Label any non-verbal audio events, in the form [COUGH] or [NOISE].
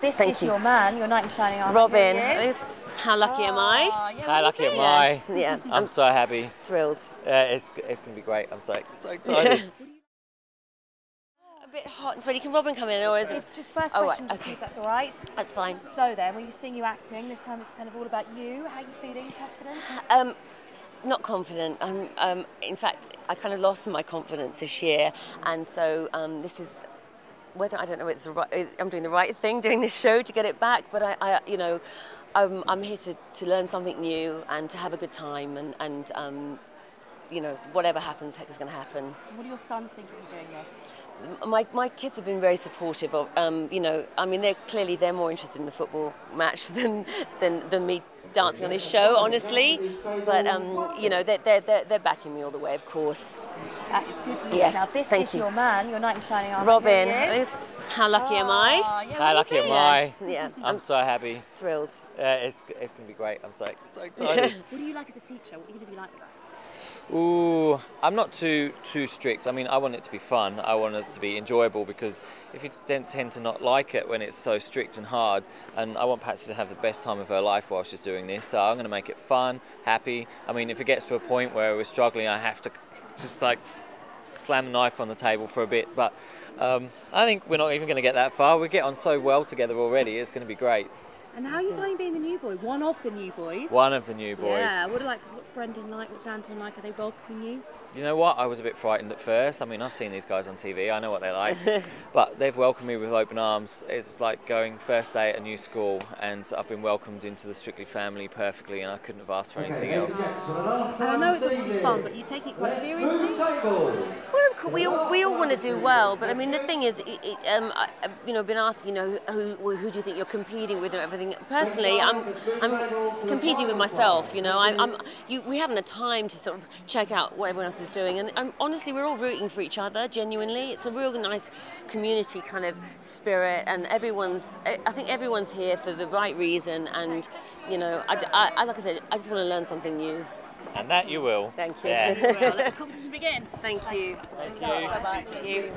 This Thank is you. your man, your knight in shining armour. Robin, is. how lucky am I? Oh, yeah, How lucky am? I? [LAUGHS] Yeah. I'm, I'm so happy. thrilled. Yeah, it's, it's going to be great. I'm so, so [LAUGHS] excited. A bit hot and sweaty. Can Robin come in, or is it? Just first Oh, question, right, okay. if that's all right. That's fine. So then, when you sing you acting, this time it's kind of all about you. How are you feeling? Confident? Um, not confident. Um, um, in fact, I kind of lost my confidence this year, and so um, this is whether I don't know it's the right, I'm doing the right thing [LAUGHS] doing this show to get it back, but I, I you know, I'm, I'm here to, to learn something new and to have a good time, and and um, you know, whatever happens, heck is going to happen. What do your sons think of you doing this? my, my kids have been very supportive of um, you know I mean they're clearly they're more interested in the football match [LAUGHS] than than, than me dancing on this show honestly but um, you know they're, they're, they're, they're backing me all the way of course That is good news. Yes, Now, this thank is you. your man, your knight in shining armour. Robin Here he is. it's- how lucky am I Oh, yeah, How what are you lucky am? I? Yes, yeah I'm I'm so happy. thrilled Yeah, it's, it's going to be great. I'm so, so excited. [LAUGHS] What do you like as a teacher? What are you going to be like with that? Ooh, I'm not too too strict. I mean, I want it to be fun. I want it to be enjoyable because if you tend, to not like it when it's so strict and hard, and I want Patsy to have the best time of her life while she's doing this. So I'm going to make it fun, happy. I mean, if it gets to a point where we're struggling, I have to just like slam the knife on the table for a bit. But um, I think we're not even going to get that far. We get on so well together already. It's going to be great. And how are you finding being the new boy? One of the new boys. One of the new boys. Yeah. What are like? What's Brendan like? What's Anton like? Are they welcoming you? You know what? I was a bit frightened at first. I mean, I've seen these guys on TV. I know what they're like, [LAUGHS] but they've welcomed me with open arms. It's like going first day at a new school, and I've been welcomed into the Strictly family perfectly, and I couldn't have asked for anything else. And I know it's obviously fun, but you take it quite seriously. Course, we all, we all want to do well, but I mean, the thing is, it, um, I, you know, been asked, you know, who, who, do you think you're competing with and everything. Personally, I'm, I'm competing with myself. You know, I, you, we haven't had time to sort of check out what everyone else is doing, and um, honestly, we're all rooting for each other. Genuinely, it's a real nice community kind of spirit, and everyone's. I think everyone's here for the right reason, and you know, I, I- like I said, I just want to learn something new. And that you will. Thank you. Yeah. Well, let the competition begin. Thank you. Thank you. Bye bye. Thank you.